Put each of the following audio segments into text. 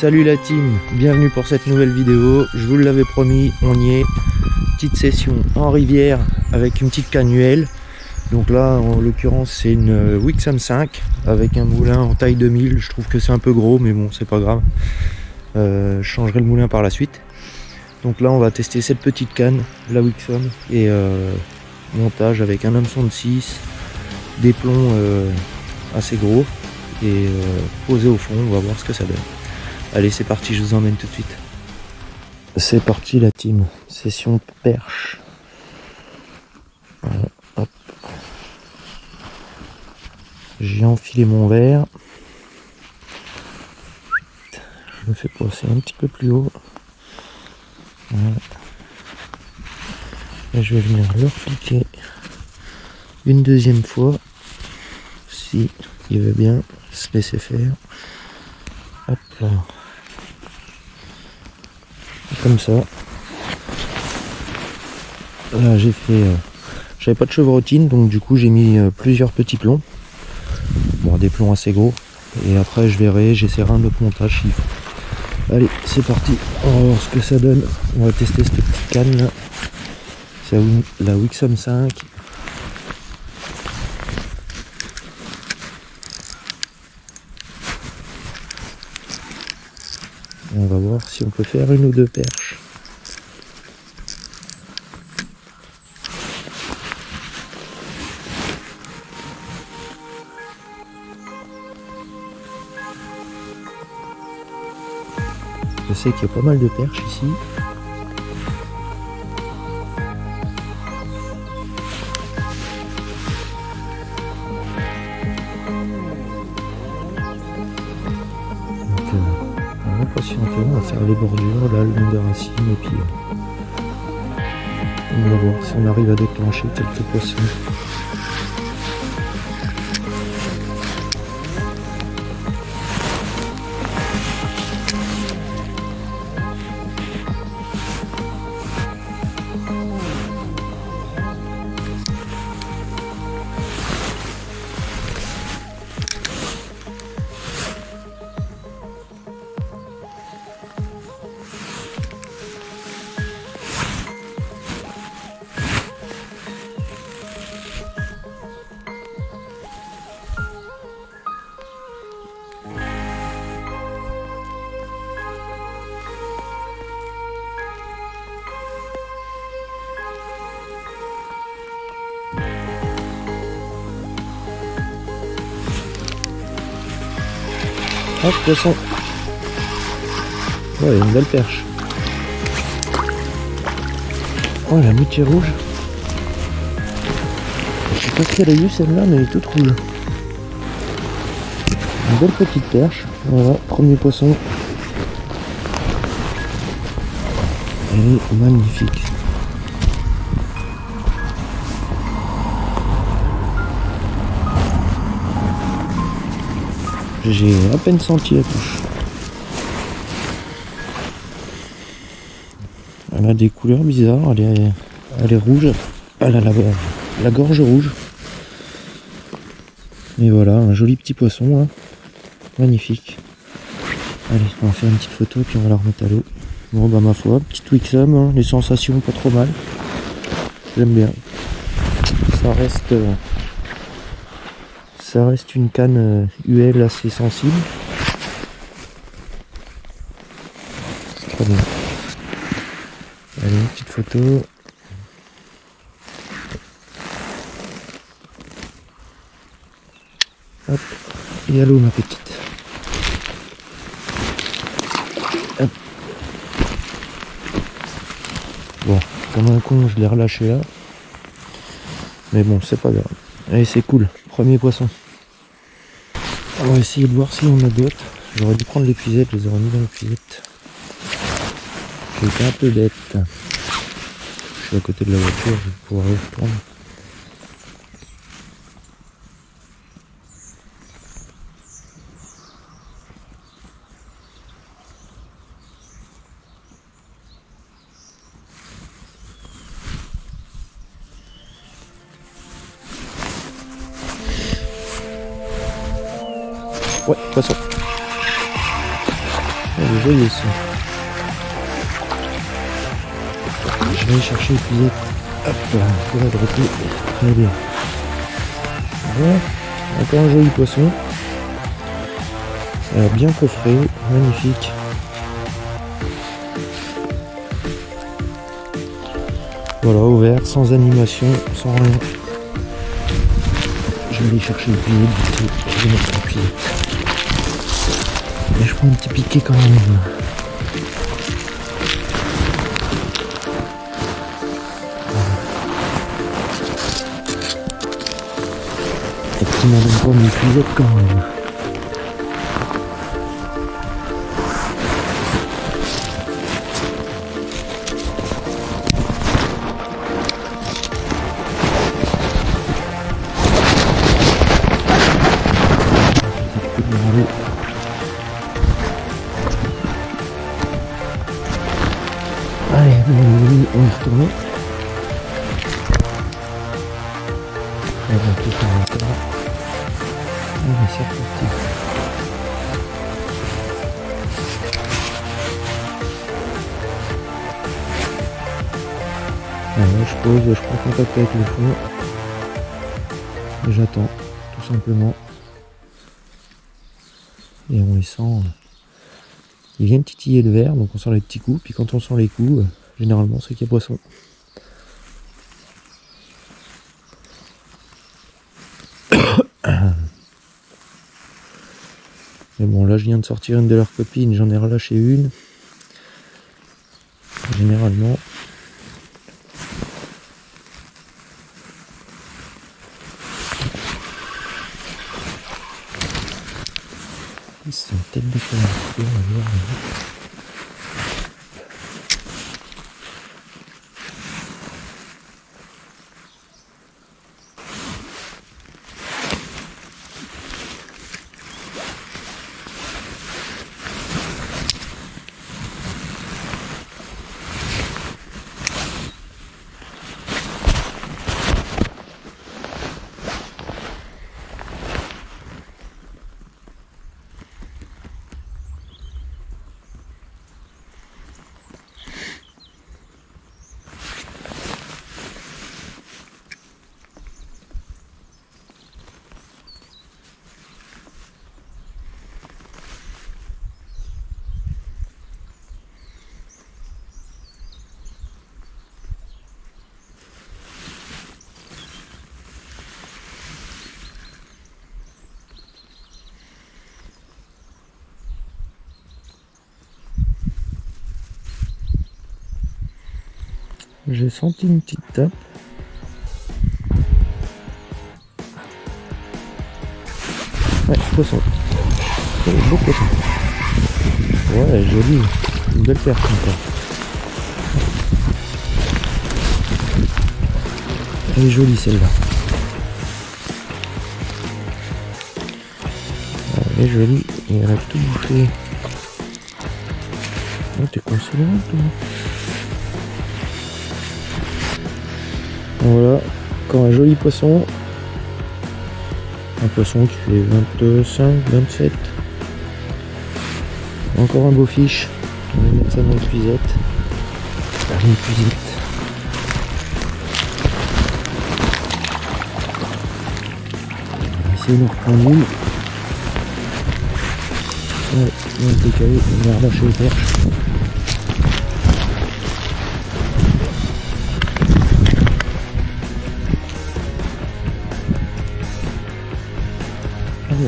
Salut la team, bienvenue pour cette nouvelle vidéo. Je vous l'avais promis, on y est. Petite session en rivière avec une petite canuelle. Donc là, en l'occurrence, c'est une Wixom 5 avec un moulin en taille 2000. Je trouve que c'est un peu gros, mais bon, c'est pas grave. Euh, je changerai le moulin par la suite. Donc là, on va tester cette petite canne, la Wixom, et euh, montage avec un hameçon de 6, des plombs euh, assez gros, et posé au fond. On va voir ce que ça donne. Allez, c'est parti, je vous emmène tout de suite. C'est parti la team, session perche. J'ai enfilé mon verre. Je me fais passer un petit peu plus haut. Je vais venir leur piquer une deuxième fois. Si il veut bien se laisser faire. Hop là comme ça. Là j'ai fait... Euh, j'avais pas de chevrotine donc du coup j'ai mis euh, plusieurs petits plombs. Bon des plombs assez gros. Et après je verrai, j'essaierai un autre montage s'il. Allez c'est parti, on va voir ce que ça donne. On va tester cette petite canne. C'est la Wixom 5 on va voir si on peut faire une ou deux perches. Je sais qu'il y a pas mal de perches ici. Les bordures, là, le long des racines, et puis on va voir si on arrive à déclencher quelques poissons. Hop, poisson. Ouais, une belle perche. Oh, la moitié rouge. Je sais pas ce qu'elle a eu celle-là, mais elle est toute rouge. Une belle petite perche. Voilà, premier poisson. Elle est magnifique. J'ai à peine senti la touche. Elle a des couleurs bizarres, elle est, elle est rouge. Elle a la, la gorge rouge. Et voilà, un joli petit poisson. Hein. Magnifique. Allez, on va faire une petite photo puis on va la remettre à l'eau. Bon bah ma foi, petite Wixom, hein. les sensations pas trop mal. J'aime bien. Ça reste... Euh, ça reste une canne UL euh, assez sensible. Très bien. Allez, petite photo. Hop, et allô ma petite. Hop. Bon, comme un con, je l'ai relâché là. Mais bon, c'est pas grave. Allez, c'est cool. Poisson. On va essayer de voir si on a d'autres. J'aurais dû prendre l'épuisette, je les aurais mis dans l'épuisette. J'étais un peu bête. Je suis à côté de la voiture, je vais pouvoir y reprendre. Ouais, poisson. Elle est jolie aussi. Je vais aller chercher l'épisode. Hop là, pour la droite. Très bien. Voilà. Encore un joli poisson. Ça a bien coffré, magnifique. Voilà, ouvert, sans animation, sans rien. Je vais aller chercher le pied, je vais mettre le pied. Mais je prends un petit piqué quand même. Et qui m'en donne pas mes cuisettes quand même. Allez, on est retourné. On va tout faire encore. On va reparti. Allez, je pose, je prends contact avec le fond. Et j'attends, tout simplement. Et on les sent. Ils viennent titiller le verre, donc on sent les petits coups. Puis quand on sent les coups, généralement c'est qu'il y a poisson. Mais bon, là je viens de sortir une de leurs copines, j'en ai relâché une. Généralement. Ils sont tête de on va voir. J'ai senti une petite tape. Ouais, poisson. Oh, beau poisson. Ouais, joli. Une belle perte encore. Elle est jolie celle-là. Elle est jolie et elle a tout bouffé. Oh, t'es consolante toi? Voilà, encore un joli poisson. Un poisson qui fait 25, 27. Encore un beau fiche. On va mettre ça dans l'épuisette. Faire une épuisette. On va essayer d'en reprendre une. Ouais, on va le décaler, on va relâcher les perches.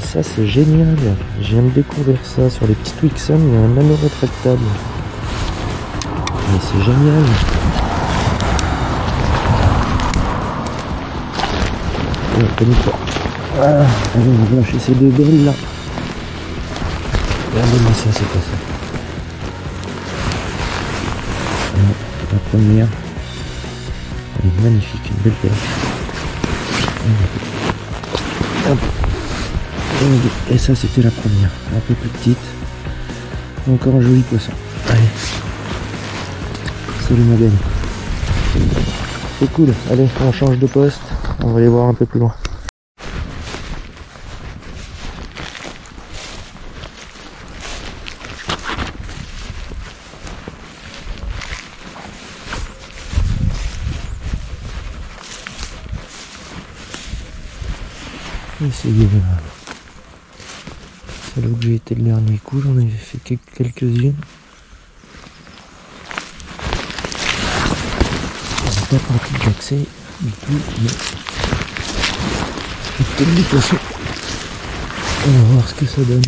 Ça c'est génial. De découvrir ça sur les petits Twixon, il y a un anneau rétractable. Mais c'est génial. Pas. Ah, allez, on va lâcher ces deux belles là. Regardez-moi ça, c'est quoi ça La première. Elle est magnifique, une belle. Hop. Et ça, c'était la première, un peu plus petite. Encore un joli poisson. Allez. Salut le belle. C'est cool. Allez, on change de poste. On va aller voir un peu plus loin. Essayez de... Là où j'ai été le dernier coup, j'en ai fait quelques-unes. C'est pas pratique d'accès du tout, mais j'ai peut-être des poissons. On va voir ce que ça donne.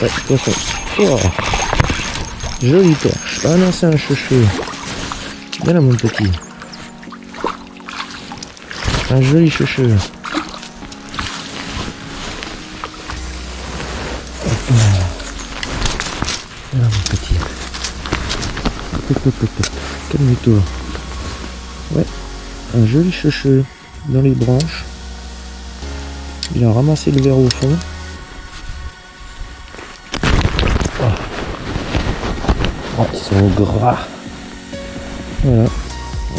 Ouais, poisson. Oh. Jolie perche. Ah non, un chouchou. Viens là, mon petit. Un joli chouchou. Viens là, mon petit. Calme-toi. Ouais, un joli chouchou dans les branches. Il a ramassé le verre au fond. Ils sont gras. Voilà,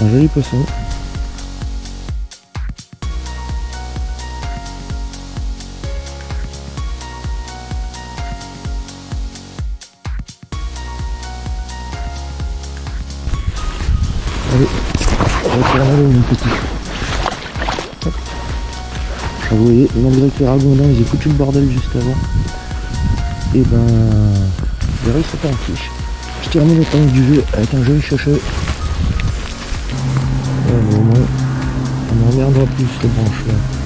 un joli poisson. Allez, on mon petit. Vous voyez, malgré que les ragondins ils écoutent le bordel juste avant, et ben, les ils sont en fiche. Je termine le temps du jeu avec un joli chouchou. Ouais, mais au moins, on n'emmerdera plus cette branche là.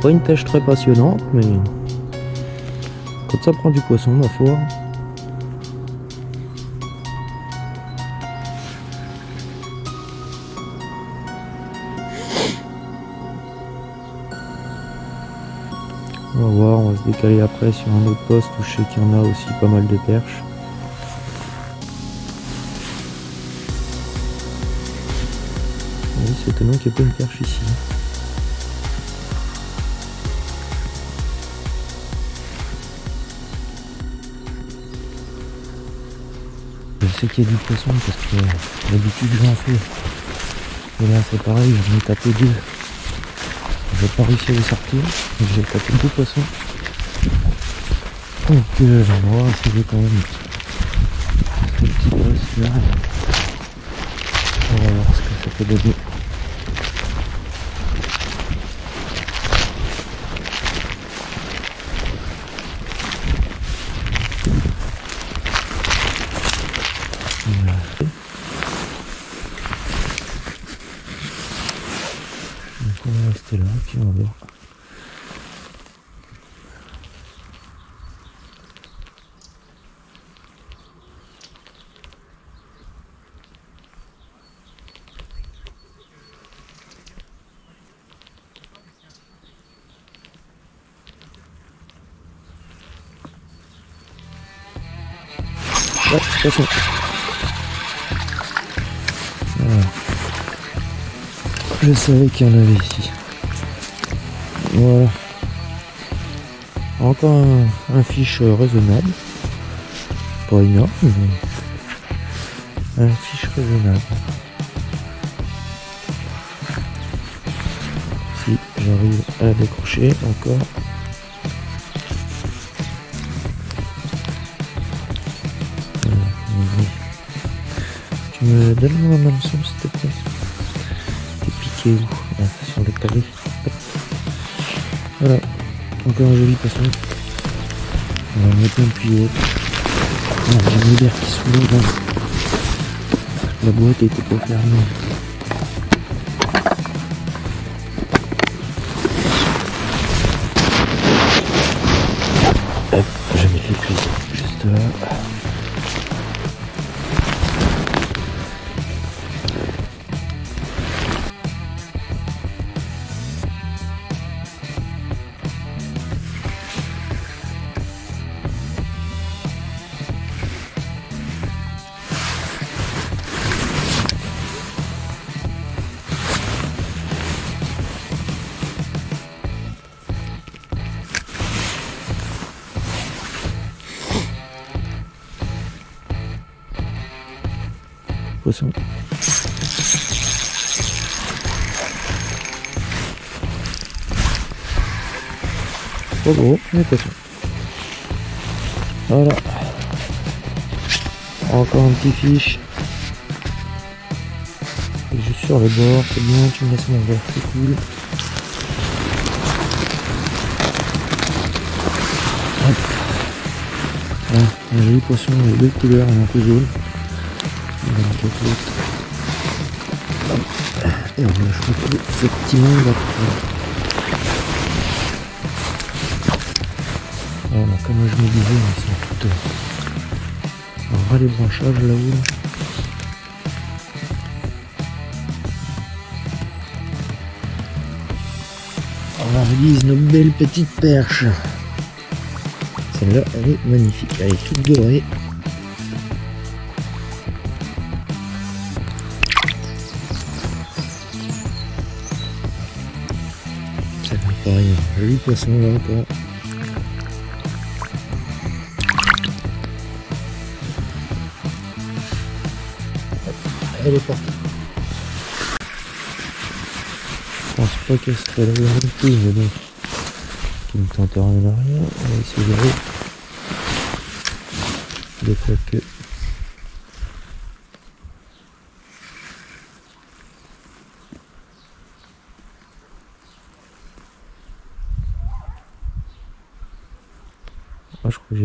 Pas une pêche très passionnante, mais quand ça prend du poisson, ma foi. On va voir, on va se décaler après sur un autre poste où je sais qu'il y en a aussi pas mal de perches. Oui, c'est étonnant qu'il n'y ait pas une perche ici. Sais qu'il y a du poisson parce que d'habitude j'en fais. Et là c'est pareil, j'en ai tapé deux. J'ai pas réussi à les sortir, j'ai tapé deux poissons. Donc euh, va essayer quand même ce petit poste là. On va voir ce que ça peut donner. Rester là, puis on va voir. Ouais, attention. Je savais qu'il y en avait ici. Voilà. Encore un, fiche raisonnable. Pas énorme, mais un fiche raisonnable. Si j'arrive à décrocher encore. Tu me donnes un hameçon s'il te plaît? Ah, sur le carré. Encore un joli poisson. On va mettre une cuillère. On a un hiver qui s'ouvre. La boîte était pas fermée. Hop, je mets les cuisses juste là. Poisson. Pas gros. Voilà. Encore un petit fiche. Est juste sur le bord, c'est bien, tu me laisses mon verre, c'est cool. Hop. Voilà, un joli poisson, il a deux couleurs, est un peu jaune. Et on a chopé effectivement là. Voilà, comme je me disais, elles sont toutes en ras les branchages là-haut. On réalise nos belles petites perches. Celle-là, elle est magnifique. Elle est toute dorée. Un joli poisson là encore. Elle est partie. Je pense pas qu'elle serait là non plus, mais bon. Qui ne tente rien à rien. On va essayer d'aller. Des fois que. Ah, je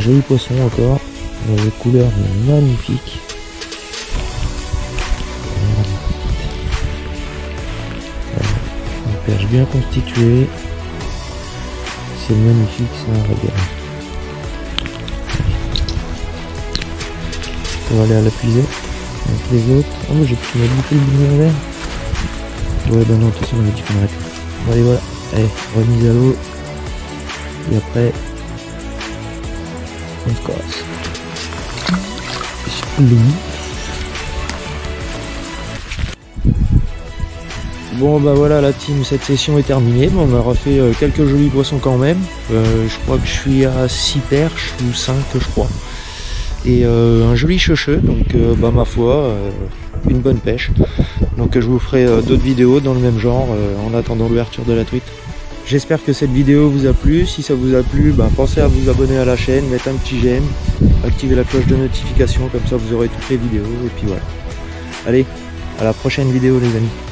joli poisson encore. La couleur est magnifique. Voilà. Une perche bien constituée. C'est magnifique, un régal. On va aller à la puiser avec les autres. Oh, mais j'ai pu me bouffer le bouillon vert. Ouais, bah non, de toute façon, on a dit qu'on arrête. Allez, voilà. Allez, remise à l'eau. Et après, Bon bah voilà la team, cette session est terminée. On a refait euh, quelques jolis poissons quand même. Euh, je crois que je suis à 6 perches ou 5 je crois. Et euh, un joli checheux, donc bah ma foi, une bonne pêche. Donc je vous ferai d'autres vidéos dans le même genre en attendant l'ouverture de la truite. J'espère que cette vidéo vous a plu. Si ça vous a plu, bah, pensez à vous abonner à la chaîne, mettre un petit j'aime, activer la cloche de notification, comme ça vous aurez toutes les vidéos. Et puis voilà. Allez, à la prochaine vidéo les amis.